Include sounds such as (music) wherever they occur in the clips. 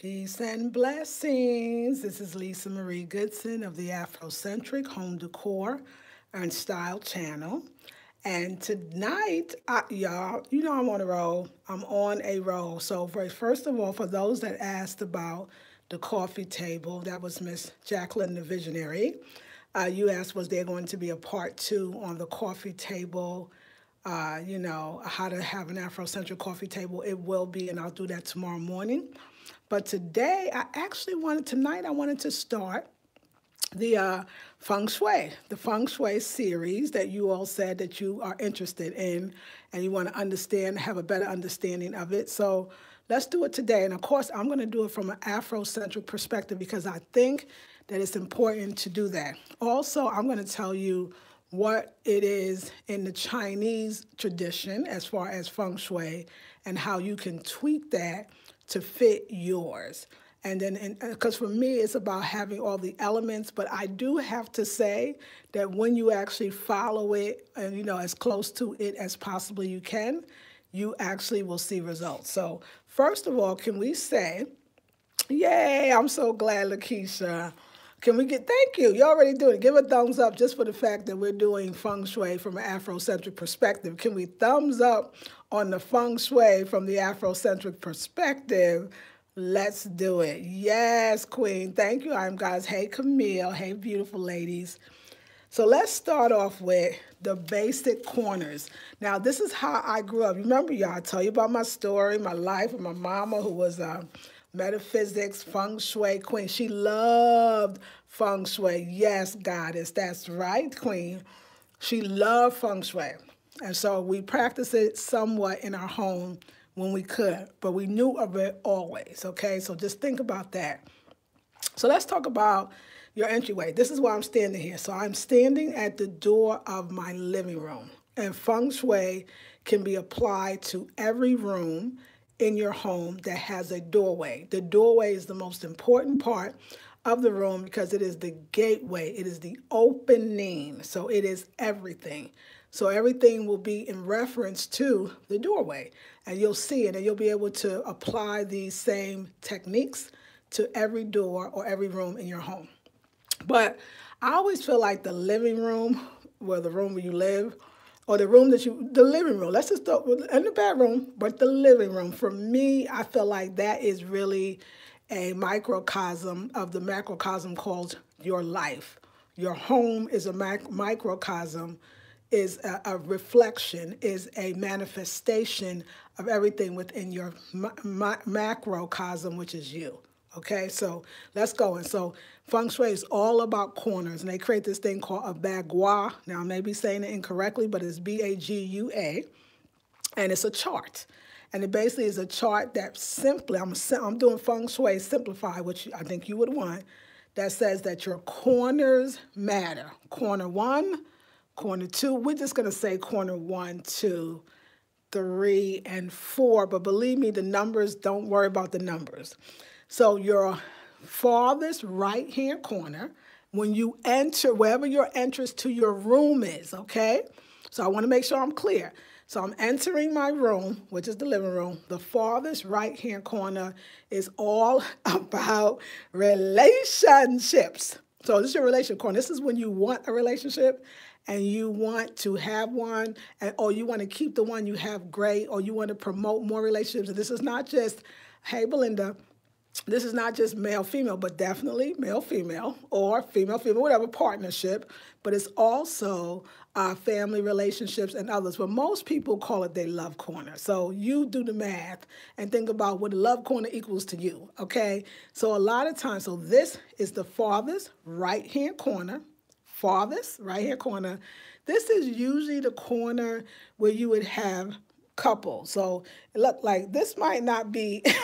Peace and blessings. This is Lisa Marie Goodson of the Afrocentric Home Decor and Style channel. And tonight, y'all, you know I'm on a roll. I'm on a roll. So for, first of all, for those that asked about the coffee table, that was Miss Jacqueline the Visionary. Uh, you asked, was there going to be a part two on the coffee table? Uh, you know, how to have an Afrocentric coffee table. It will be, and I'll do that tomorrow morning. But today, I actually wanted, tonight, I wanted to start the uh, feng shui, the feng shui series that you all said that you are interested in and you want to understand, have a better understanding of it. So let's do it today. And of course, I'm going to do it from an Afrocentric perspective because I think that it's important to do that. Also, I'm going to tell you what it is in the Chinese tradition as far as feng shui and how you can tweak that to fit yours. And then, because uh, for me, it's about having all the elements, but I do have to say that when you actually follow it and, you know, as close to it as possibly you can, you actually will see results. So, first of all, can we say, Yay, I'm so glad, Lakeisha. Can we get, thank you, You're already doing it. Give a thumbs up just for the fact that we're doing feng shui from an Afrocentric perspective. Can we thumbs up on the feng shui from the Afrocentric perspective? Let's do it. Yes, Queen. Thank you. I'm guys. Hey, Camille. Hey, beautiful ladies. So let's start off with the basic corners. Now, this is how I grew up. Remember, y'all, I tell you about my story, my life, and my mama who was a metaphysics, feng shui queen. She loved feng shui. Yes, goddess, that's right, queen. She loved feng shui. And so we practiced it somewhat in our home when we could, but we knew of it always, okay? So just think about that. So let's talk about your entryway. This is why I'm standing here. So I'm standing at the door of my living room. And feng shui can be applied to every room in your home that has a doorway. The doorway is the most important part of the room because it is the gateway, it is the opening. So it is everything. So everything will be in reference to the doorway, and you'll see it, and you'll be able to apply these same techniques to every door or every room in your home. But I always feel like the living room, where the room where you live, or the room that you, the living room, let's just start with, in the bedroom, but the living room, for me, I feel like that is really a microcosm of the macrocosm called your life. Your home is a mac microcosm, is a, a, reflection, is a manifestation of everything within your ma ma macrocosm, which is you. Okay, so let's go. And so feng shui is all about corners, and they create this thing called a bagua. Now, I may be saying it incorrectly, but it's B A G U A, and it's a chart. And it basically is a chart that simply, I'm, I'm doing feng shui simplified, which I think you would want, that says that your corners matter. Corner one, corner two, we're just going to say corner one, two, three, and four. But believe me, the numbers, don't worry about the numbers. So your farthest right-hand corner, when you enter, wherever your entrance to your room is, okay? So I want to make sure I'm clear. So I'm entering my room, which is the living room. The farthest right-hand corner is all (laughs) about relationships. So this is your relationship corner. This is when you want a relationship and you want to have one, and, or you want to keep the one you have great, or you want to promote more relationships. And this is not just, hey, Belinda, this is not just male female, but definitely male female or female female, whatever partnership, but it's also uh, family relationships and others. But most people call it their love corner. So you do the math and think about what love corner equals to you, okay? So a lot of times, so this is the farthest right hand corner, farthest right hand corner. This is usually the corner where you would have couples. So look like this might not be. (laughs)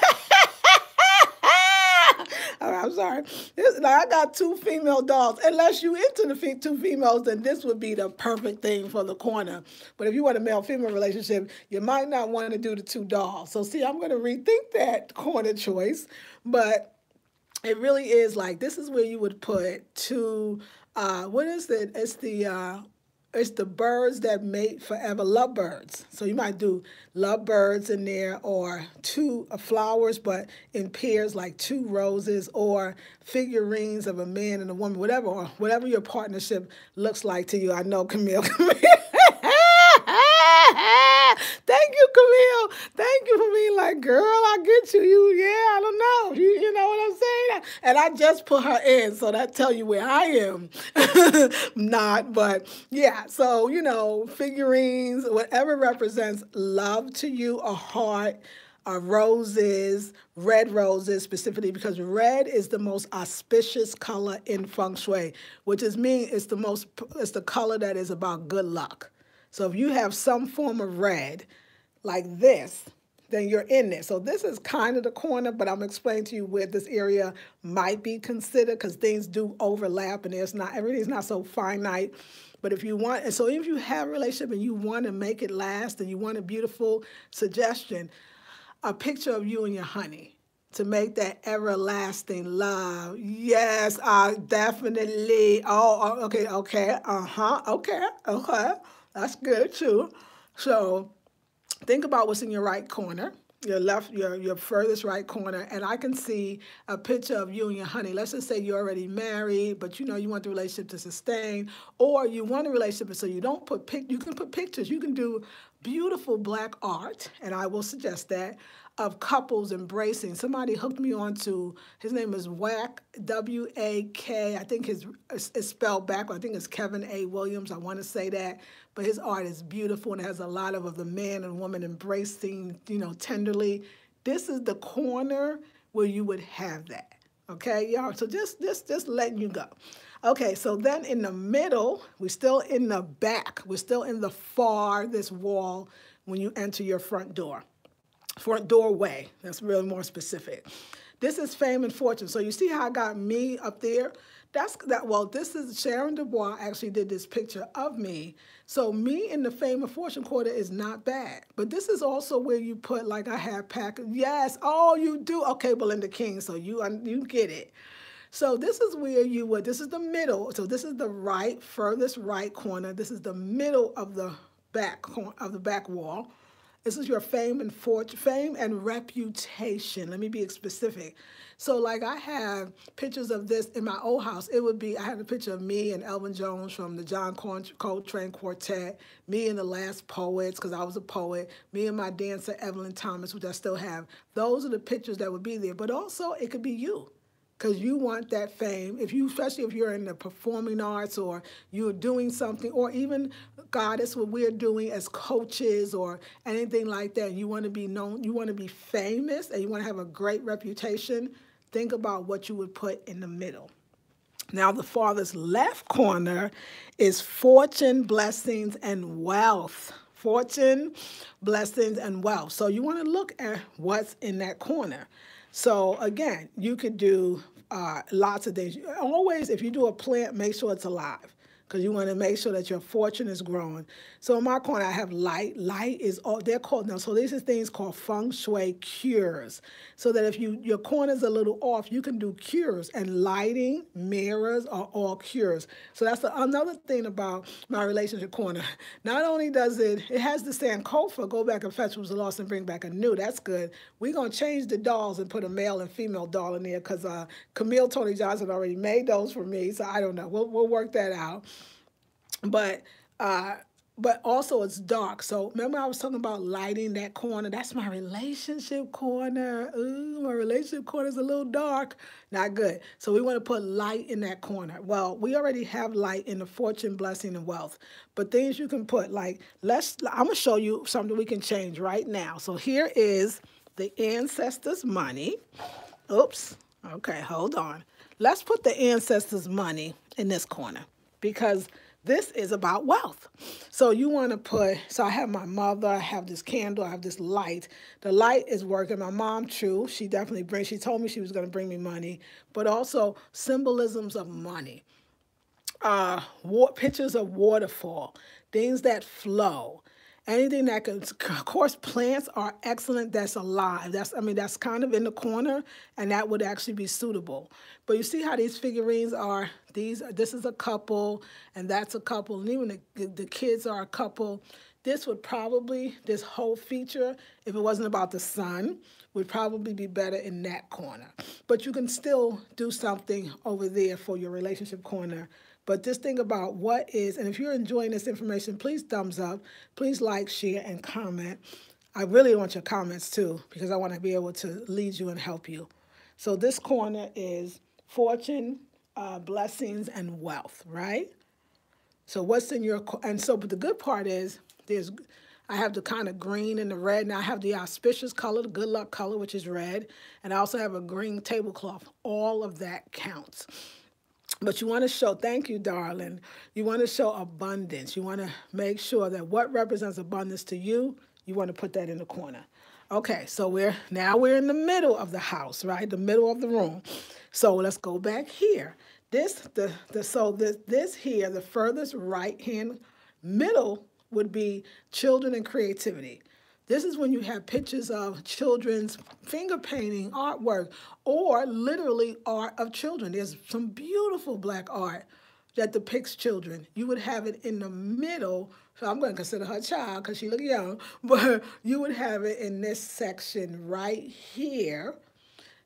I'm sorry. This, now I got two female dolls. Unless you into the two females, then this would be the perfect thing for the corner. But if you want a male-female relationship, you might not want to do the two dolls. So see, I'm going to rethink that corner choice. But it really is like, this is where you would put two, uh, what is it? It's the, uh, it's the birds that mate forever, lovebirds. So you might do lovebirds in there or two uh, flowers, but in pairs like two roses or figurines of a man and a woman, whatever, whatever your partnership looks like to you. I know Camille, (laughs) Camille. Thank you, Camille. Thank you for being like, girl, I get you. You, yeah, I don't know. You, you know what I'm saying? And I just put her in, so that tell you where I am. (laughs) Not, but yeah. So you know, figurines, whatever represents love to you, a heart. Uh, roses, red roses specifically, because red is the most auspicious color in feng shui, which is mean it's the most it's the color that is about good luck. So if you have some form of red like this, then you're in there. So this is kind of the corner, but I'm explaining to you where this area might be considered because things do overlap and it's not, everything's not so finite. But if you want, and so if you have a relationship and you want to make it last and you want a beautiful suggestion, a picture of you and your honey to make that everlasting love. Yes, I definitely. Oh, oh okay, okay, uh-huh, okay, okay. That's good too. So think about what's in your right corner, your left, your, your furthest right corner, and I can see a picture of you and your honey. Let's just say you're already married, but you know you want the relationship to sustain, or you want a relationship so you don't put pic. You can put pictures. You can do beautiful black art, and I will suggest that of couples embracing. Somebody hooked me on to, his name is Wack, W A K. I think his it's spelled backward. I think it's Kevin A. Williams. I want to say that. But his art is beautiful and has a lot of, of the man and woman embracing, you know, tenderly. This is the corner where you would have that. Okay, y'all. So just, just, just letting you go. Okay, so then in the middle, we're still in the back. We're still in the far, this wall, when you enter your front door front doorway. That's really more specific. This is fame and fortune. So you see how I got me up there? That's that. Well, this is Sharon Dubois actually did this picture of me. So me in the fame and fortune quarter is not bad. But this is also where you put like I have pack. Yes. Oh, you do. Okay, Belinda King. So you you get it. So this is where you would. This is the middle. So this is the right furthest right corner. This is the middle of the back of the back wall. This is your fame and fortune, fame and reputation. Let me be specific. So, like, I have pictures of this in my old house. It would be I had a picture of me and Elvin Jones from the John Coltrane Quartet, me and the Last Poets because I was a poet, me and my dancer Evelyn Thomas, which I still have. Those are the pictures that would be there. But also, it could be you because you want that fame. If you, especially if you're in the performing arts or you're doing something, or even goddess, what we're doing as coaches or anything like that, you want to be known, you want to be famous, and you want to have a great reputation. Think about what you would put in the middle. Now, the farthest left corner is fortune, blessings, and wealth. Fortune, blessings, and wealth. So you want to look at what's in that corner. So again, you could do uh, lots of things. Always, if you do a plant, make sure it's alive because you want to make sure that your fortune is growing. So in my corner, I have light. Light is all they're called now. So these are things called feng shui cures. So that if you your corner's a little off, you can do cures. And lighting, mirrors are all cures. So that's the, another thing about my relationship corner. (laughs) Not only does it, it has the Sankofa, go back and fetch what was lost and bring back a new. That's good. We're gonna change the dolls and put a male and female doll in there because uh, Camille Tony Johnson already made those for me. So I don't know. We'll we'll work that out. But uh, but also it's dark. So remember I was talking about lighting that corner. That's my relationship corner. Ooh, my relationship corner is a little dark. Not good. So we want to put light in that corner. Well, we already have light in the fortune, blessing, and wealth. But things you can put like let's I'm gonna show you something we can change right now. So here is the ancestors' money. Oops. Okay, hold on. Let's put the ancestors' money in this corner because this is about wealth. So you want to put, so I have my mother, I have this candle, I have this light. The light is working. My mom, true, she definitely brings, she told me she was going to bring me money, but also symbolisms of money. Uh, pictures of waterfall, things that flow. Anything that can, of course, plants are excellent. That's alive. That's, I mean, that's kind of in the corner, and that would actually be suitable. But you see how these figurines are. These, this is a couple, and that's a couple, and even the, the kids are a couple. This would probably, this whole feature, if it wasn't about the sun, would probably be better in that corner. But you can still do something over there for your relationship corner but this thing about what is, and if you're enjoying this information, please thumbs up, please like, share, and comment. I really want your comments too, because I want to be able to lead you and help you. So this corner is fortune, uh, blessings, and wealth, right? So what's in your, and so, but the good part is there's, I have the kind of green and the red, and I have the auspicious color, the good luck color, which is red, and I also have a green tablecloth. All of that counts. But you want to show, thank you, darling. You want to show abundance. You want to make sure that what represents abundance to you, you want to put that in the corner. Okay, so we're now we're in the middle of the house, right? The middle of the room. So let's go back here. This the the so this this here, the furthest right hand middle would be children and creativity. This is when you have pictures of children's finger painting, artwork, or literally art of children. There's some beautiful black art that depicts children. You would have it in the middle. So I'm going to consider her child because she look young, (laughs) but you would have it in this section right here.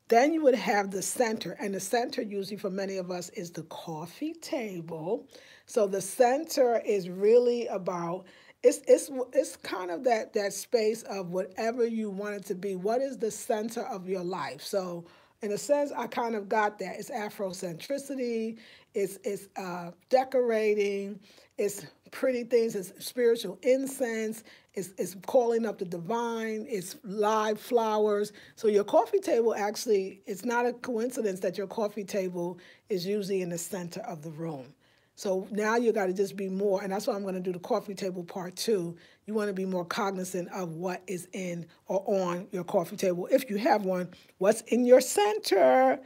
Then you would have the center, and the center usually for many of us is the coffee table. So the center is really about it's it's it's kind of that that space of whatever you want it to be. What is the center of your life? So in a sense, I kind of got that. It's Afrocentricity. It's it's uh, decorating. It's pretty things. It's spiritual incense. It's it's calling up the divine. It's live flowers. So your coffee table actually, it's not a coincidence that your coffee table is usually in the center of the room. So now you got to just be more, and that's why I'm going to do the coffee table part two. You want to be more cognizant of what is in or on your coffee table. If you have one, what's in your center?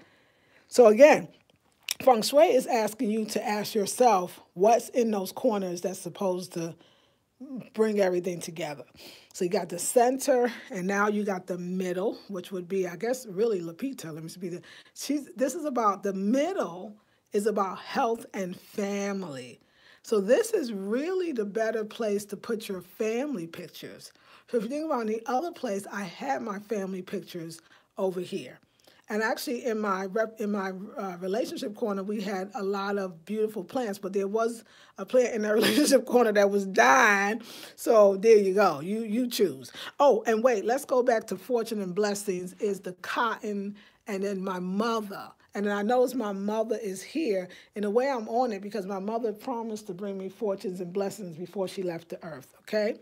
So again, Feng Shui is asking you to ask yourself what's in those corners that's supposed to bring everything together. So you got the center, and now you got the middle, which would be, I guess, really Lapita. Let me see. The, she's, this is about the middle is about health and family. So this is really the better place to put your family pictures. So if you think about the other place, I had my family pictures over here. And actually, in my rep, in my uh, relationship corner, we had a lot of beautiful plants, but there was a plant in that (laughs) relationship corner that was dying. So there you go. You you choose. Oh, and wait, let's go back to fortune and blessings. Is the cotton, and then my mother. And I notice my mother is here. In a way, I'm on it because my mother promised to bring me fortunes and blessings before she left the earth. Okay?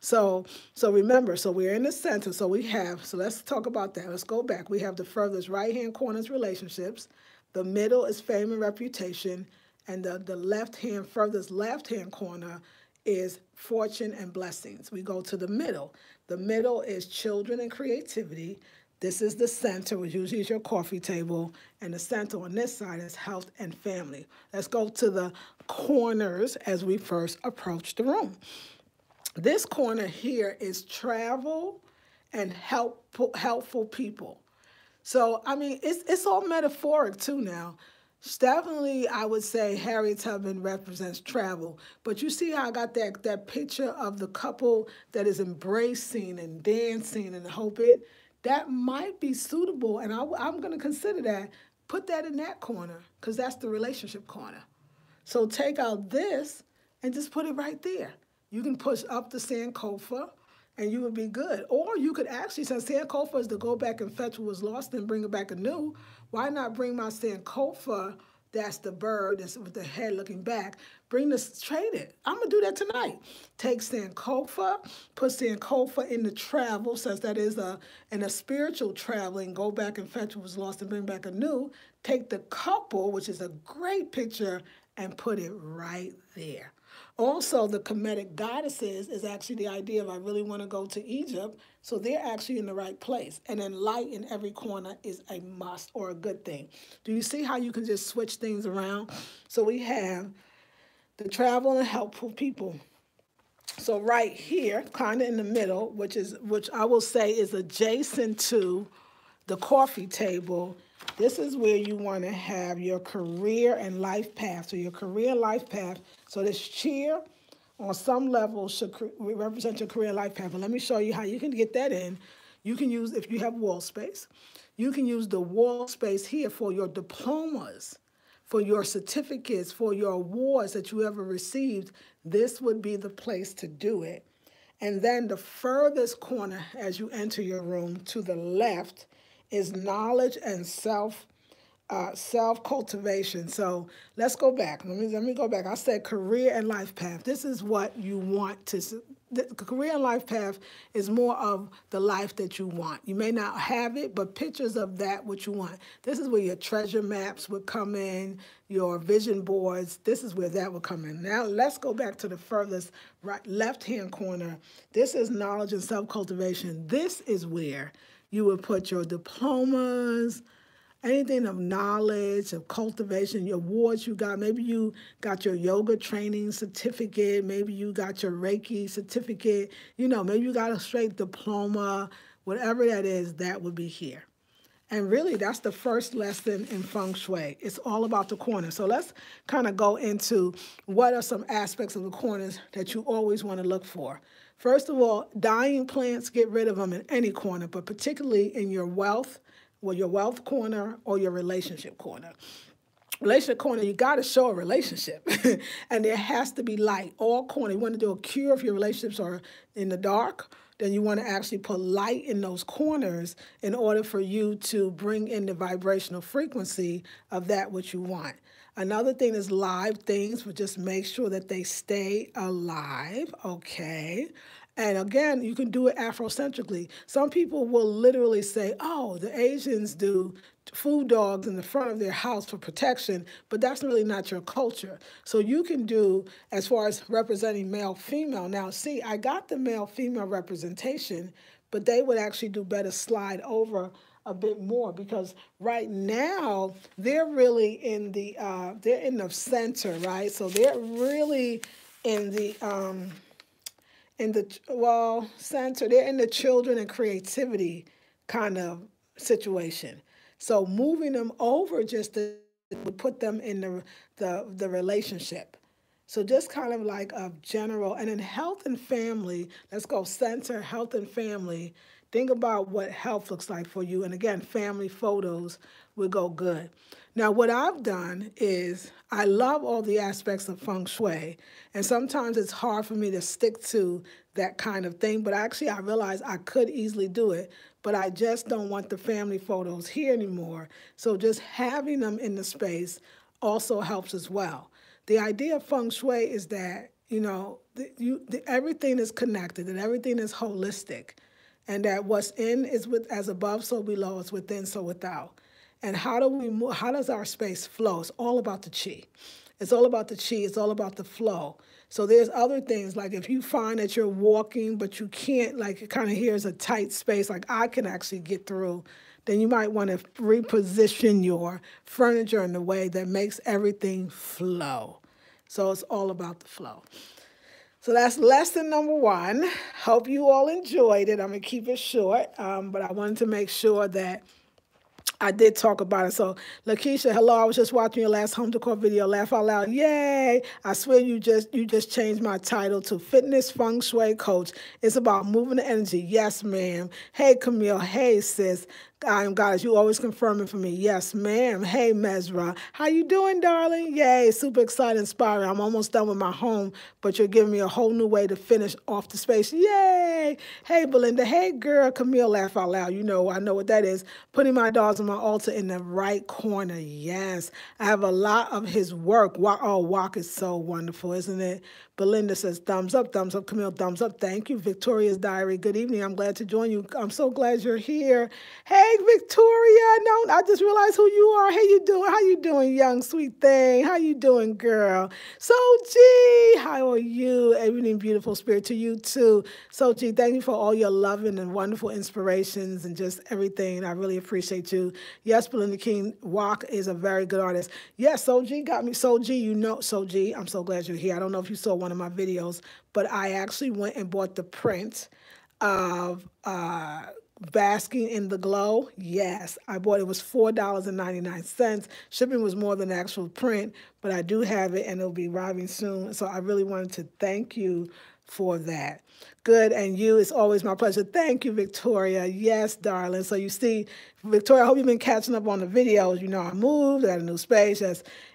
So, so remember, so we're in the center. So we have, so let's talk about that. Let's go back. We have the furthest right-hand corner is relationships. The middle is fame and reputation. And the, the left-hand, furthest left-hand corner is fortune and blessings. We go to the middle. The middle is children and creativity. This is the center, which usually is your coffee table, and the center on this side is health and family. Let's go to the corners as we first approach the room. This corner here is travel and helpful, helpful people. So, I mean, it's, it's all metaphoric too now. Definitely, I would say Harriet Tubman represents travel. But you see how I got that, that picture of the couple that is embracing and dancing and hope it that might be suitable, and I, am going to consider that. Put that in that corner because that's the relationship corner. So take out this and just put it right there. You can push up the Sankofa and you would be good. Or you could actually, since Sankofa is to go back and fetch what was lost and bring it back anew, why not bring my Sankofa that's the bird that's with the head looking back. Bring this, trade it. I'm gonna do that tonight. Take Sankofa, put Sankofa in the travel, since that is a in a spiritual traveling, go back and fetch what was lost and bring back a new. Take the couple, which is a great picture, and put it right there. Also, the Kemetic goddesses is actually the idea of I really want to go to Egypt. So they're actually in the right place. And then light in every corner is a must or a good thing. Do you see how you can just switch things around? So we have the travel and helpful people. So right here, kind of in the middle, which is which I will say is adjacent to the coffee table, this is where you want to have your career and life path. So your career life path. So this chair on some level should represent your career life path. But let me show you how you can get that in. You can use, if you have wall space, you can use the wall space here for your diplomas, for your certificates, for your awards that you ever received. This would be the place to do it. And then the furthest corner as you enter your room to the left is knowledge and self uh, self cultivation. So let's go back. Let me let me go back. I said career and life path. This is what you want to. The career and life path is more of the life that you want. You may not have it, but pictures of that what you want. This is where your treasure maps would come in, your vision boards. This is where that would come in. Now let's go back to the furthest right left hand corner. This is knowledge and self cultivation. This is where you would put your diplomas, anything of knowledge, of cultivation, your awards you got. Maybe you got your yoga training certificate. Maybe you got your Reiki certificate. You know, maybe you got a straight diploma. Whatever that is, that would be here. And really, that's the first lesson in feng shui. It's all about the corner. So let's kind of go into what are some aspects of the corners that you always want to look for. First of all, dying plants, get rid of them in any corner, but particularly in your wealth, well, your wealth corner or your relationship corner. Relationship corner, you got to show a relationship, (laughs) and there has to be light. All corner, you want to do a cure if your relationships are in the dark, then you want to actually put light in those corners in order for you to bring in the vibrational frequency of that which you want. Another thing is live things, but just make sure that they stay alive, okay? And again, you can do it Afrocentrically. Some people will literally say, oh, the Asians do foo dogs in the front of their house for protection, but that's really not your culture. So you can do as far as representing male female. Now, see, I got the male female representation, but they would actually do better slide over a bit more because right now they're really in the uh, they're in the center, right? So they're really in the um, in the well center. They're in the children and creativity kind of situation. So moving them over just to put them in the the the relationship. So just kind of like a general, and in health and family, let's go center health and family. Think about what health looks like for you. And again, family photos will go good. Now, what I've done is I love all the aspects of feng shui, and sometimes it's hard for me to stick to that kind of thing, but actually I realize I could easily do it, but I just don't want the family photos here anymore. So just having them in the space also helps as well. The idea of feng shui is that, you know, you, everything is connected and everything is holistic and that what's in is with as above, so below, is within, so without. And how do we move, how does our space flow? It's all about the chi. It's all about the chi, it's all about the flow. So there's other things like if you find that you're walking, but you can't, like it kind of here's a tight space, like I can actually get through, then you might want to reposition your furniture in a way that makes everything flow. So it's all about the flow. So that's lesson number one. Hope you all enjoyed it. I'm going to keep it short, um, but I wanted to make sure that I did talk about it. So, Lakeisha, hello. I was just watching your last home decor video. Laugh out loud. Yay. I swear you just you just changed my title to Fitness Feng Shui Coach. It's about moving the energy. Yes, ma'am. Hey, Camille. Hey, sis. I am God. You always confirming for me. Yes, ma'am. Hey, Mesra. How you doing, darling? Yay. Super excited, inspiring. I'm almost done with my home, but you're giving me a whole new way to finish off the space. Yay. Hey, Belinda. Hey, girl. Camille, laugh out loud. You know, I know what that is. Putting my dogs on my altar in the right corner. Yes. I have a lot of his work. Oh, walk is so wonderful, isn't it? Belinda says, thumbs up, thumbs up. Camille, thumbs up. Thank you. Victoria's Diary. Good evening. I'm glad to join you. I'm so glad you're here. Hey, Victoria. No, I just realized who you are. How you doing? How you doing, young sweet thing? How you doing, girl? So, G, how are you? Evening, beautiful spirit to you, too. So, G, thank you for all your loving and wonderful inspirations and just everything. I really appreciate you. Yes, Belinda King Walk is a very good artist. Yes, So G got me. So G, you know, So G, I'm so glad you're here. I don't know if you saw one of my videos, but I actually went and bought the print of uh, Basking in the Glow. Yes, I bought it was $4.99. Shipping was more than the actual print, but I do have it and it'll be arriving soon. So I really wanted to thank you for that. Good, and you, it's always my pleasure. Thank you, Victoria. Yes, darling. So you see, Victoria, I hope you've been catching up on the videos. You know, I moved, I got a new space.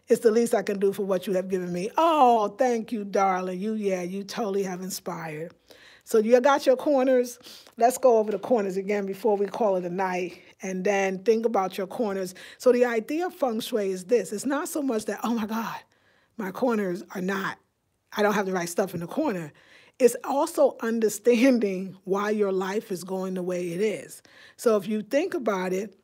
It's the least I can do for what you have given me. Oh, thank you, darling. You, yeah, you totally have inspired. So you got your corners. Let's go over the corners again before we call it a night. And then think about your corners. So the idea of feng shui is this. It's not so much that, oh my God, my corners are not, I don't have the right stuff in the corner. It's also understanding why your life is going the way it is. So if you think about it,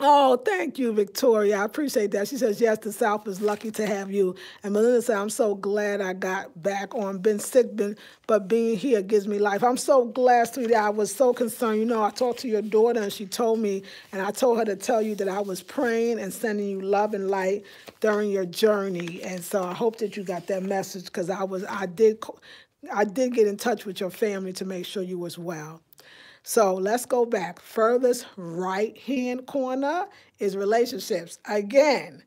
Oh, thank you, Victoria. I appreciate that. She says, yes, the South is lucky to have you. And Melinda said, I'm so glad I got back on. Been sick, been, but being here gives me life. I'm so glad, sweetie. I was so concerned. You know, I talked to your daughter and she told me, and I told her to tell you that I was praying and sending you love and light during your journey. And so I hope that you got that message because I was, I did, I did get in touch with your family to make sure you was well. So let's go back. Furthest right hand corner is relationships. Again,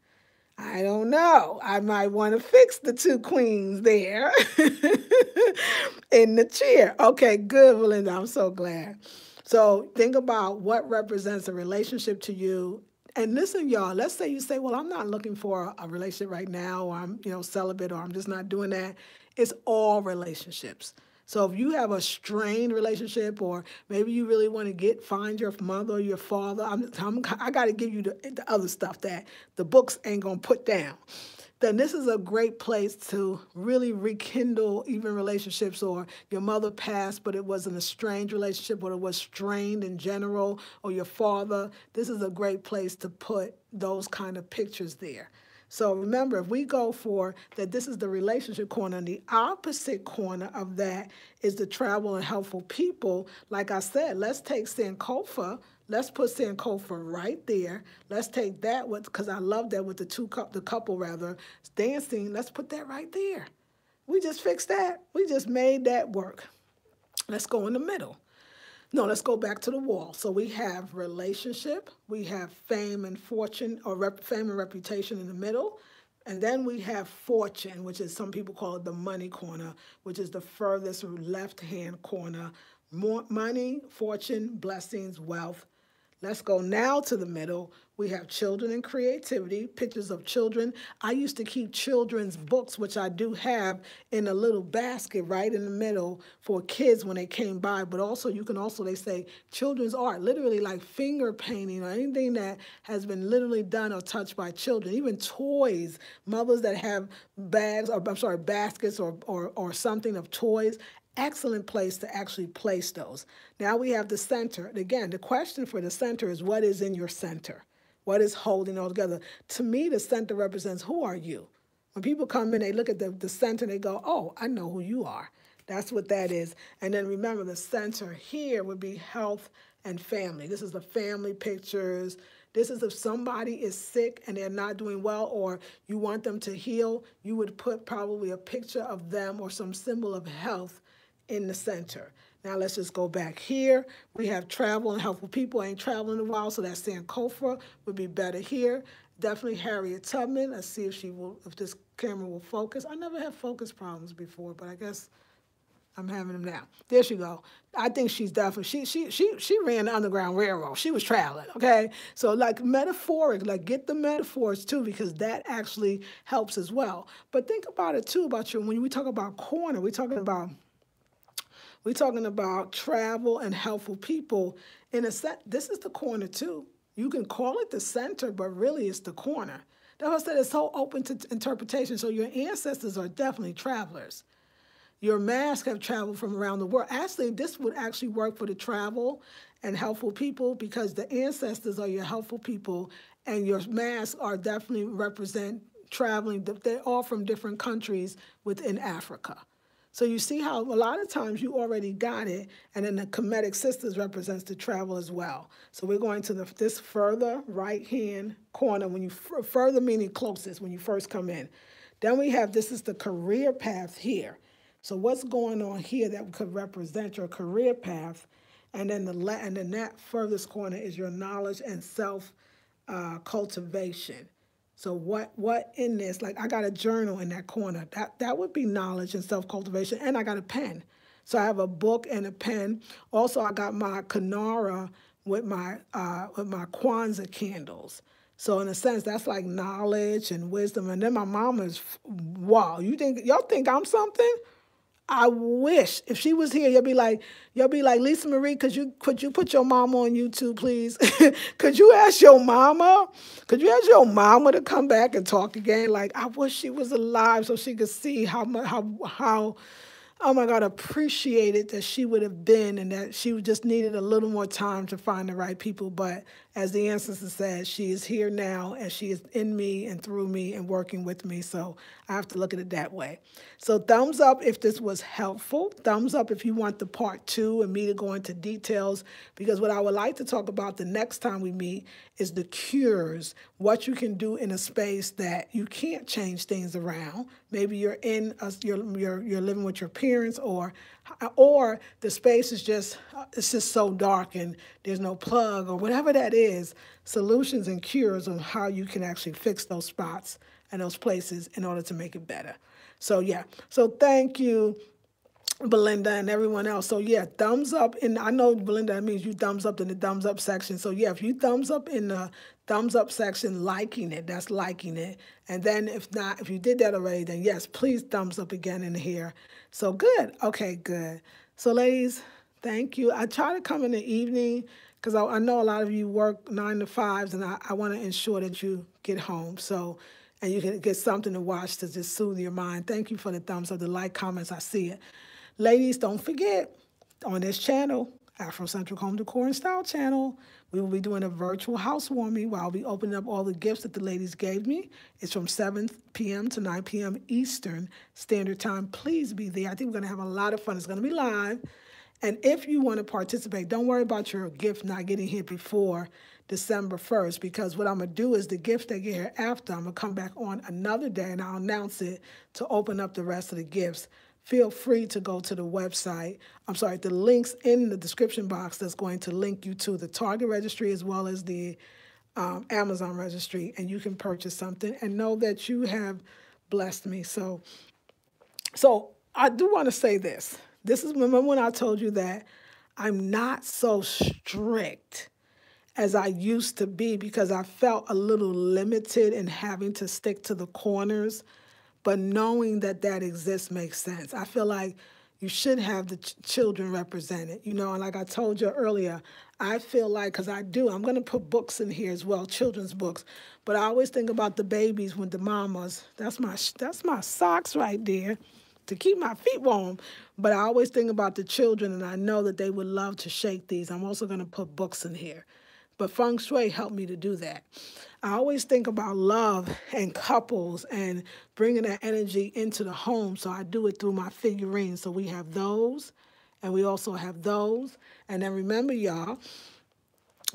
I don't know. I might want to fix the two queens there (laughs) in the chair. Okay, good, Melinda. I'm so glad. So think about what represents a relationship to you. And listen, y'all, let's say you say, well, I'm not looking for a relationship right now, or I'm, you know, celibate, or I'm just not doing that. It's all relationships. So if you have a strained relationship, or maybe you really want to get find your mother or your father, I'm, I'm i got to give you the, the other stuff that the books ain't gonna put down. Then this is a great place to really rekindle even relationships, or your mother passed, but it wasn't a strained relationship, or it was strained in general, or your father. This is a great place to put those kind of pictures there. So remember, if we go for that, this is the relationship corner, and the opposite corner of that is the travel and helpful people. Like I said, let's take Sankofa. Let's put Sankofa right there. Let's take that with because I love that with the two cup, the couple rather dancing. Let's put that right there. We just fixed that. We just made that work. Let's go in the middle. No, let's go back to the wall. So we have relationship, we have fame and fortune, or rep, fame and reputation in the middle. And then we have fortune, which is some people call it the money corner, which is the furthest left hand corner. More money, fortune, blessings, wealth. Let's go now to the middle, we have children and creativity, pictures of children. I used to keep children's books, which I do have, in a little basket right in the middle for kids when they came by. But also, you can also, they say, children's art, literally like finger painting or anything that has been literally done or touched by children. Even toys, mothers that have bags, or I'm sorry, baskets or, or, or something of toys excellent place to actually place those. Now we have the center. Again, the question for the center is what is in your center? What is holding all together? To me, the center represents who are you? When people come in, they look at the, the center and they go, oh, I know who you are. That's what that is. And then remember, the center here would be health and family. This is the family pictures. This is if somebody is sick and they're not doing well or you want them to heal, you would put probably a picture of them or some symbol of health in the center. Now let's just go back here. We have travel and helpful people. I ain't traveling a while, so that Sankofa would be better here. Definitely Harriet Tubman. Let's see if she will, if this camera will focus. I never had focus problems before, but I guess I'm having them now. There she go. I think she's definitely she she she she ran the Underground Railroad. She was traveling. Okay, so like metaphoric, like get the metaphors too because that actually helps as well. But think about it too about your when we talk about corner, we're talking about we're talking about travel and helpful people. In a set, this is the corner too. You can call it the center, but really it's the corner. That's why I said it's so open to interpretation. So your ancestors are definitely travelers. Your masks have traveled from around the world. Actually, this would actually work for the travel and helpful people because the ancestors are your helpful people and your masks are definitely represent traveling. They're all from different countries within Africa. So you see how a lot of times you already got it, and then the Kemetic sisters represents the travel as well. So we're going to the, this further right-hand corner, when you further meaning closest, when you first come in. Then we have this is the career path here. So what's going on here that could represent your career path? And then the and then that furthest corner is your knowledge and self uh, cultivation. So what what in this? Like I got a journal in that corner. That that would be knowledge and self cultivation. And I got a pen. So I have a book and a pen. Also, I got my kinara with my uh, with my Kwanzaa candles. So in a sense, that's like knowledge and wisdom. And then my mom is, wow, you think y'all think I'm something? I wish if she was here, you'll be like, you'll be like, Lisa Marie, could you could you put your mama on YouTube, please? (laughs) could you ask your mama? Could you ask your mama to come back and talk again? Like, I wish she was alive so she could see how much how how oh my God, appreciated that she would have been and that she just needed a little more time to find the right people. But as the ancestor said, she is here now and she is in me and through me and working with me. So I have to look at it that way. So thumbs up if this was helpful. Thumbs up if you want the part two and me to go into details. Because what I would like to talk about the next time we meet is the cures, what you can do in a space that you can't change things around. Maybe you're in a, you're, you're, you're living with your parents or or the space is just uh, it's just so dark and there's no plug or whatever that is solutions and cures on how you can actually fix those spots and those places in order to make it better so yeah so thank you Belinda and everyone else. So yeah, thumbs up. And I know Belinda, that means you thumbs up in the thumbs up section. So yeah, if you thumbs up in the thumbs up section, liking it, that's liking it. And then if not, if you did that already, then yes, please thumbs up again in here. So good. Okay, good. So ladies, thank you. I try to come in the evening because I, I, know a lot of you work nine to fives and I, I want to ensure that you get home. So and you can get something to watch to just soothe your mind. Thank you for the thumbs up, the like, comments. I see it. Ladies, don't forget, on this channel, Afrocentric Home Decor and Style channel, we will be doing a virtual housewarming where I'll be opening up all the gifts that the ladies gave me. It's from 7 p.m. to 9 p.m. Eastern Standard Time. Please be there. I think we're going to have a lot of fun. It's going to be live. And if you want to participate, don't worry about your gift not getting here before December 1st because what I'm going to do is the gifts they get here after, I'm going to come back on another day and I'll announce it to open up the rest of the gifts feel free to go to the website. I'm sorry, the links in the description box that's going to link you to the Target registry as well as the um, Amazon registry, and you can purchase something and know that you have blessed me. So, so I do want to say this. This is remember when I told you that I'm not so strict as I used to be because I felt a little limited in having to stick to the corners but knowing that that exists makes sense. I feel like you should have the ch children represented, you know, and like I told you earlier, I feel like, because I do, I'm going to put books in here as well, children's books, but I always think about the babies with the mamas. That's my, that's my socks right there to keep my feet warm. But I always think about the children, and I know that they would love to shake these. I'm also going to put books in here. But feng shui helped me to do that. I always think about love and couples and bringing that energy into the home. So I do it through my figurines. So we have those and we also have those. And then remember, y'all,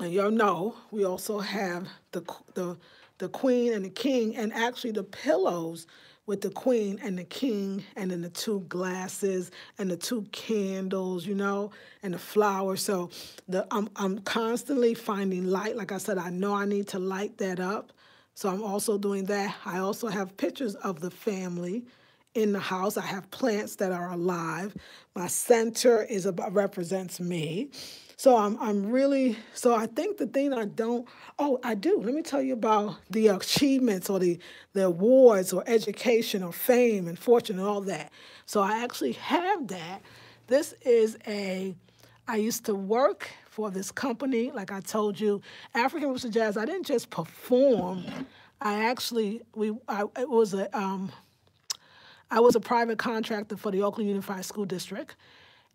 and y'all know, we also have the, the, the queen and the king and actually the pillows with the queen and the king and then the two glasses and the two candles, you know, and the flowers. So the I'm I'm constantly finding light. Like I said, I know I need to light that up. So I'm also doing that. I also have pictures of the family in the house. I have plants that are alive. My center is about, represents me. So I'm I'm really so I think the thing I don't oh I do let me tell you about the achievements or the the awards or education or fame and fortune and all that. So I actually have that. This is a I used to work for this company like I told you African Roots Jazz. I didn't just perform. I actually we I it was a um I was a private contractor for the Oakland Unified School District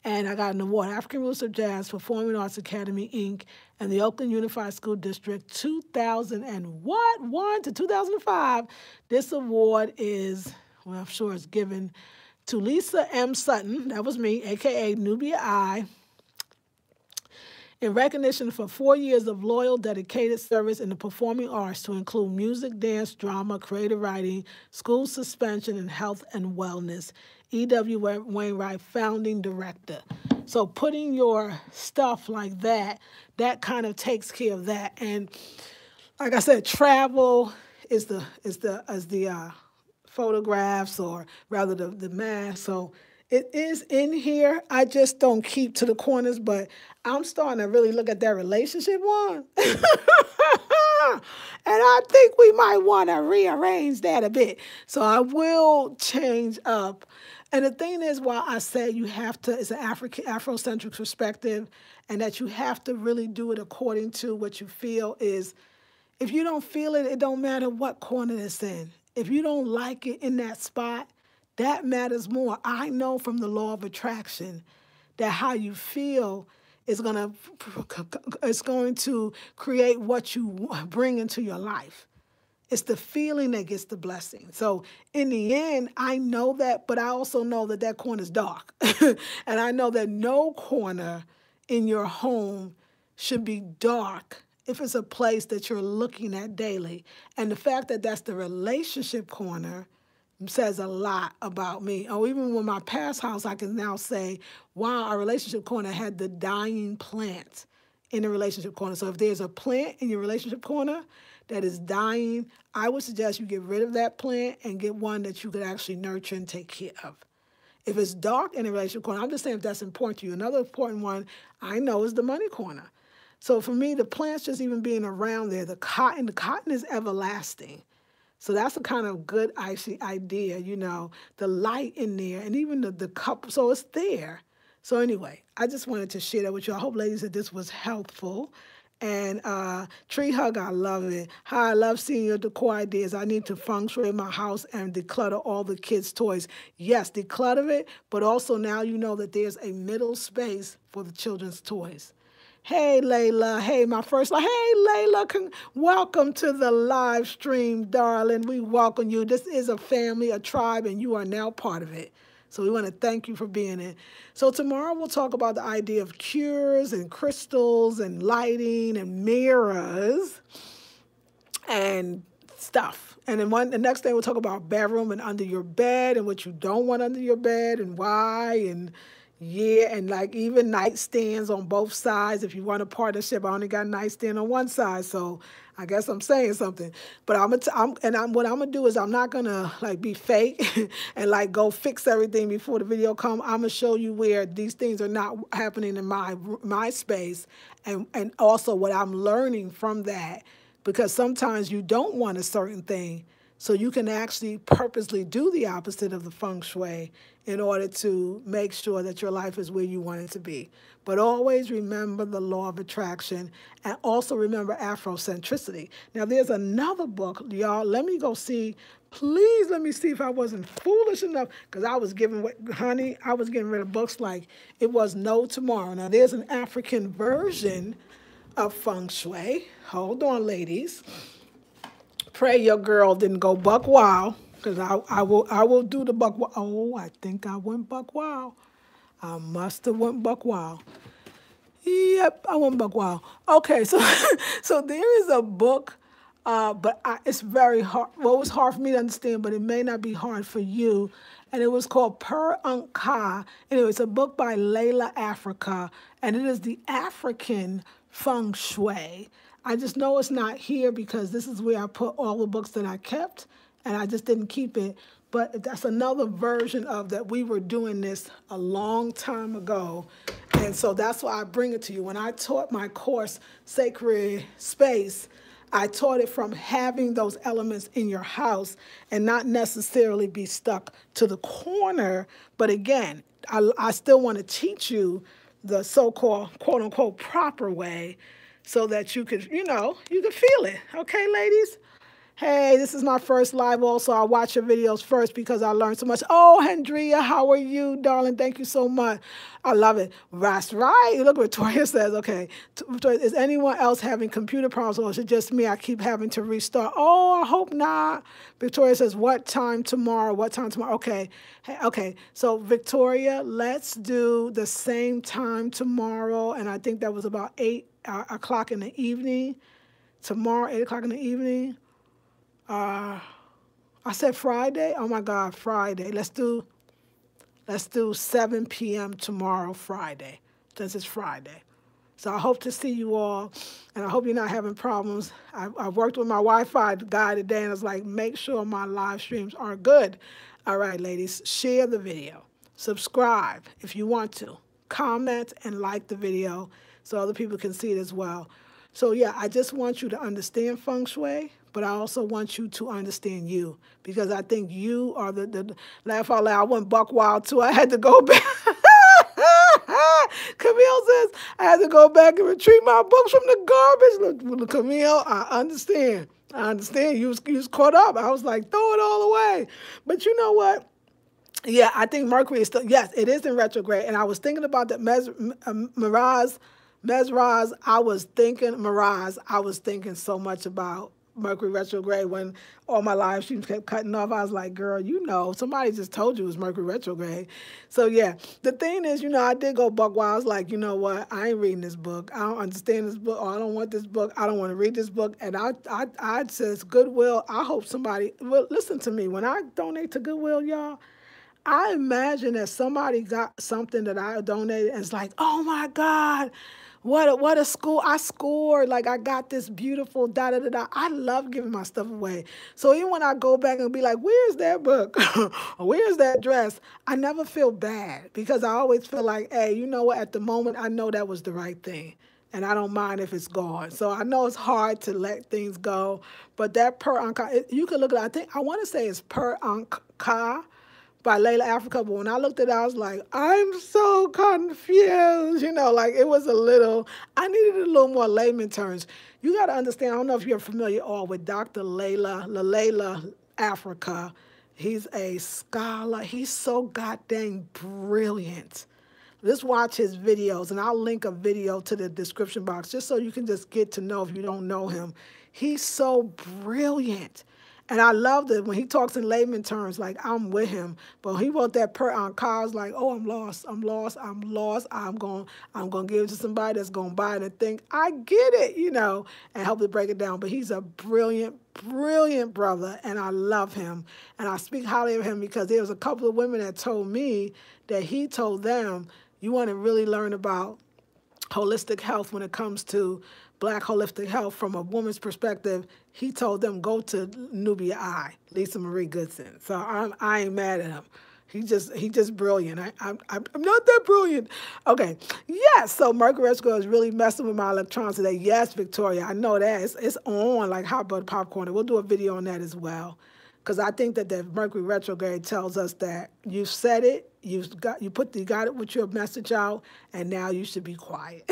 and I got an award, African Roots of Jazz Performing Arts Academy, Inc., and the Oakland Unified School District 2001 to 2005. This award is, well, I'm sure it's given to Lisa M. Sutton, that was me, aka Nubia I. in recognition for four years of loyal, dedicated service in the performing arts to include music, dance, drama, creative writing, school suspension, and health and wellness. E.W. Wainwright, founding director. So putting your stuff like that, that kind of takes care of that. And like I said, travel is the is the is the uh, photographs or rather the the mask. So it is in here. I just don't keep to the corners, but I'm starting to really look at that relationship one. (laughs) and I think we might want to rearrange that a bit. So I will change up. And the thing is, why I say you have to, it's an African Afrocentric perspective, and that you have to really do it according to what you feel is if you don't feel it, it don't matter what corner it's in. If you don't like it in that spot, that matters more. I know from the law of attraction that how you feel is to (laughs) it's going to create what you bring into your life. It's the feeling that gets the blessing. So in the end, I know that, but I also know that that corner is dark. (laughs) and I know that no corner in your home should be dark if it's a place that you're looking at daily. And the fact that that's the relationship corner says a lot about me. Or even with my past house, I can now say, wow, our relationship corner had the dying plant in the relationship corner. So if there's a plant in your relationship corner that is dying, I would suggest you get rid of that plant and get one that you could actually nurture and take care of. If it's dark in the relationship corner, I'm just saying if that's important to you. Another important one I know is the money corner. So for me, the plants just even being around there, the cotton, the cotton is everlasting. So that's a kind of good idea, you know, the light in there and even the, the cup. So it's there. So anyway, I just wanted to share that with you. I hope, ladies, that this was helpful. And uh, Tree Hug, I love it. How I love seeing your decor ideas. I need to feng shui my house and declutter all the kids' toys. Yes, declutter it, but also now you know that there's a middle space for the children's toys. Hey, Layla. Hey, my first. Hey, Layla. welcome to the live stream, darling. We welcome you. This is a family, a tribe, and you are now part of it. So we want to thank you for being in. So tomorrow we'll talk about the idea of cures and crystals and lighting and mirrors and stuff. And then one the next day we'll talk about bedroom and under your bed and what you don't want under your bed and why and yeah, and like even nightstands on both sides. If you want a partnership, I only got a nightstand on one side, so I guess I'm saying something. But I'm, gonna, I'm and I'm what I'm gonna do is I'm not gonna like be fake (laughs) and like go fix everything before the video come. I'm gonna show you where these things are not happening in my my space, and and also what I'm learning from that, because sometimes you don't want a certain thing. So you can actually purposely do the opposite of the feng shui in order to make sure that your life is where you want it to be. But always remember the law of attraction and also remember Afrocentricity. Now, there's another book, y'all. Let me go see. Please let me see if I wasn't foolish enough because I was giving, honey, I was getting rid of books like it was No Tomorrow. Now, there's an African version of feng shui. Hold on, ladies pray your girl didn't go buck wild, because I, I will I will do the buck wild. Oh, I think I went buck wild. I must have went buck wild. Yep, I went buck wild. Okay, so (laughs) so there is a book, uh, but I, it's very hard. Well, it was hard for me to understand, but it may not be hard for you. And it was called Per Ka. Anyway, it's a book by Llaila Afrika, and it is the African feng shui. I just know it's not here because this is where I put all the books that I kept and I just didn't keep it. But that's another version of that we were doing this a long time ago. And so that's why I bring it to you. When I taught my course, Sacred Space, I taught it from having those elements in your house and not necessarily be stuck to the corner. But again, I, I still want to teach you the so-called quote unquote proper way so that you could, you know, you could feel it. Okay, ladies? Hey, this is my first live also. I watch your videos first because I learned so much. Oh, Hendria, how are you, darling? Thank you so much. I love it. That's right. Look what Victoria says. Okay. Is anyone else having computer problems or is it just me? I keep having to restart. Oh, I hope not. Victoria says, what time tomorrow? What time tomorrow? Okay. Hey, Okay. So, Victoria, let's do the same time tomorrow. And I think that was about 8 uh, o'clock in the evening. Tomorrow, 8 o'clock in the evening uh, I said Friday. Oh my God, Friday. Let's do, let's do 7 p.m. tomorrow, Friday, since it's Friday. So I hope to see you all, and I hope you're not having problems. I, I worked with my Wi-Fi guy today, and I was like, make sure my live streams are good. All right, ladies, share the video. Subscribe if you want to. Comment and like the video so other people can see it as well. So yeah, I just want you to understand feng shui but I also want you to understand you because I think you are the, the laugh out loud. I went buck wild too. I had to go (laughs) back. Camille says, I had to go back and retrieve my books from the garbage. Look, Camille, I understand. I understand. You was, you was caught up. I was like, throw it all away. But you know what? Yeah, I think Mercury is still, yes, it is in retrograde. And I was thinking about that Mes, Miraz, Mesraz, I was thinking, Miraz, I was thinking so much about Mercury retrograde when all my live streams kept cutting off. I was like, girl, you know, somebody just told you it was Mercury retrograde. So yeah, the thing is, you know, I did go buck wild. I was like, you know what? I ain't reading this book. I don't understand this book. Or I don't want this book. I don't want to read this book. And I, I, I says Goodwill. I hope somebody well listen to me. When I donate to Goodwill, y'all. I imagine that somebody got something that I donated and it's like, oh my God, what a, what a school. I scored. Like I got this beautiful da da da da. I love giving my stuff away. So even when I go back and be like, where's that book? (laughs) where's that dress? I never feel bad because I always feel like, hey, you know what? At the moment, I know that was the right thing and I don't mind if it's gone. So I know it's hard to let things go, but that per anka, you can look at. I think I want to say it's per anka by Llaila Afrika. But when I looked at it, I was like, I'm so confused. You know, like it was a little, I needed a little more layman terms. You got to understand, I don't know if you're familiar all with Dr. Llaila, Llaila Afrika. He's a scholar. He's so goddamn brilliant. Let's watch his videos, and I'll link a video to the description box just so you can just get to know if you don't know him. He's so brilliant. And I love that when he talks in layman terms, like I'm with him. But he wrote that per on cars, like, oh, I'm lost, I'm lost, I'm lost. I'm going, I'm going to give it to somebody that's going to buy it and think I get it, you know, and help to break it down. But he's a brilliant, brilliant brother, and I love him. And I speak highly of him because there was a couple of women that told me that he told them, you want to really learn about holistic health when it comes to Black Holistic Health from a woman's perspective, he told them go to Nubia Eye, Lisa Marie Goodson. So I'm, I ain't mad at him. He just he just brilliant. I, I'm I'm not that brilliant. Okay, yes. So Mercury retrograde is really messing with my electrons today. Yes, Victoria, I know that it's, it's on like hot butter popcorn. We'll do a video on that as well because I think that the Mercury retrograde tells us that you said it, you got you put you got it with your message out, and now you should be quiet.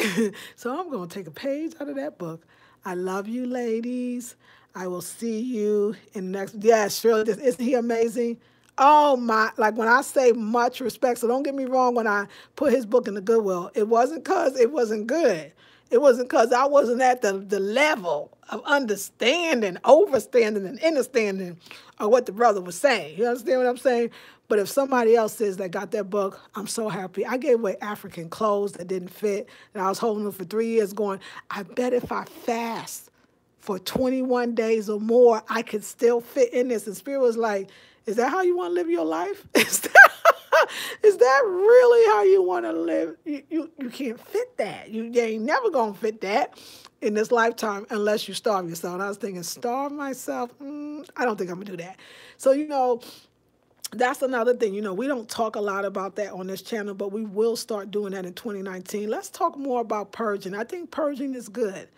(laughs) so I'm to take a page out of that book. I love you, ladies. I will see you in the next. Yes, Shirley, isn't he amazing? Oh my! Like when I say much respect, so don't get me wrong. When I put his book in the Goodwill, it wasn't cause it wasn't good. It wasn't because I wasn't at the, the level of understanding, overstanding, and understanding of what the brother was saying. You understand what I'm saying? But if somebody else says they got that book, I'm so happy. I gave away African clothes that didn't fit, and I was holding them for three years going, I bet if I fast for 21 days or more, I could still fit in this. And Spirit was like, is that how you want to live your life? (laughs) Is that, (laughs) is that really how you want to live? You, you, you can't fit that. You, you ain't never going to fit that in this lifetime unless you starve yourself. And I was thinking, starve myself? Mm, I don't think I'm going to do that. So, you know, that's another thing. You know, we don't talk a lot about that on this channel, but we will start doing that in 2019. Let's talk more about purging. I think purging is good.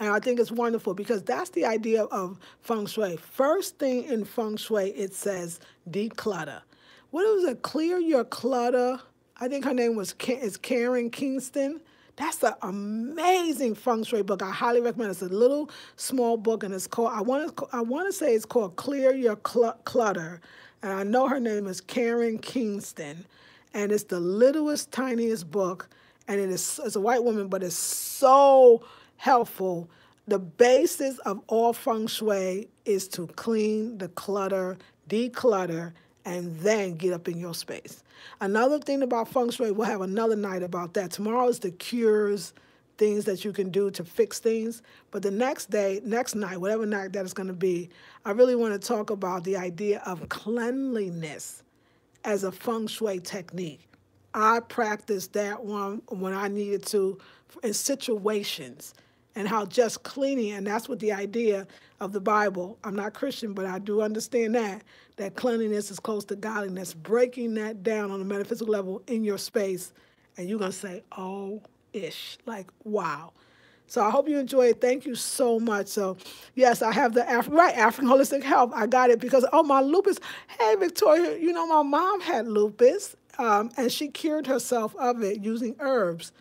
And I think it's wonderful because that's the idea of feng shui. First thing in feng shui, it says declutter. What is it? Clear your clutter. I think her name was is Karen Kingston. That's an amazing feng shui book. I highly recommend. It. It's a little small book, and it's called. I want to. I want to say it's called Clear Your Cl Clutter, and I know her name is Karen Kingston, and it's the littlest, tiniest book, and it is. It's a white woman, but it's so helpful. The basis of all feng shui is to clean the clutter, declutter, and then get up in your space. Another thing about feng shui, we'll have another night about that. Tomorrow is the cures, things that you can do to fix things. But the next day, next night, whatever night that is going to be, I really want to talk about the idea of cleanliness as a feng shui technique. I practiced that one when I needed to in situations and how just cleaning, and that's what the idea of the Bible. I'm not Christian, but I do understand that, that cleanliness is close to godliness. Breaking that down on a metaphysical level in your space, and you're going to say, oh, ish, like, wow. So I hope you enjoy it. Thank you so much. So yes, I have the Af right African Holistic Health. I got it because oh my lupus. Hey Victoria, you know my mom had lupus, um, and she cured herself of it using herbs.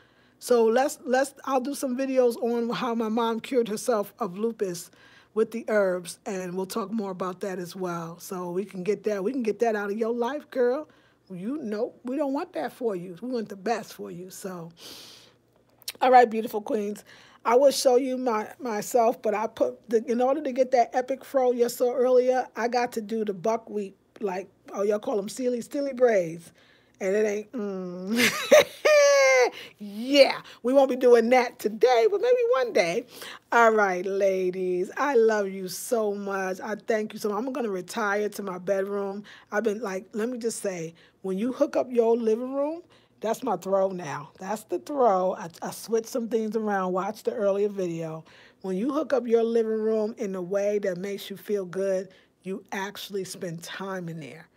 So let's let's I'll do some videos on how my mom cured herself of lupus with the herbs and we'll talk more about that as well. So we can get that we can get that out of your life, girl. You know, we don't want that for you. We want the best for you. So all right, beautiful queens. I will show you my myself, but I put the in order to get that epic fro you saw earlier, I got to do the buckwheat like oh y'all call them steely steely braids. And it ain't mm. (laughs) yeah, we won't be doing that today, but maybe one day. All right, ladies, I love you so much. I thank you so much. I'm going to retire to my bedroom. I've been like, let me just say, when you hook up your living room, that's my throw now. That's the throw. I, I switched some things around. Watch the earlier video. When you hook up your living room in a way that makes you feel good, you actually spend time in there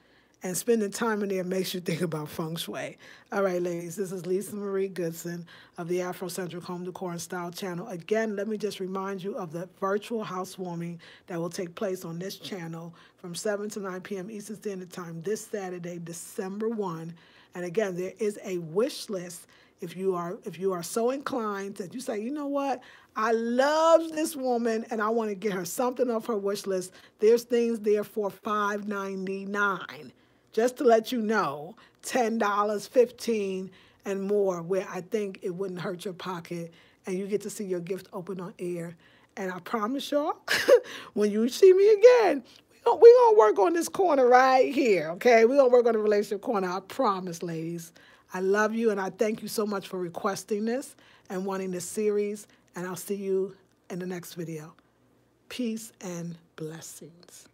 and spending time in there makes you think about feng shui. All right, ladies, this is Lisa Marie Goodson of the Afrocentric Home Decor and Style channel. Again, let me just remind you of the virtual housewarming that will take place on this channel from 7 to 9 p.m. Eastern Standard Time this Saturday, December 1. And again, there is a wish list if you are if you are so inclined that you say, you know what, I love this woman and I want to get her something off her wish list. There's things there for $5.99 just to let you know, $10, 15 and more, where I think it wouldn't hurt your pocket and you get to see your gift open on air. And I promise y'all, (laughs) when you see me again, we're going to work on this corner right here, okay? We're going to work on the relationship corner. I promise, ladies. I love you, and I thank you so much for requesting this and wanting this series. And I'll see you in the next video. Peace and blessings.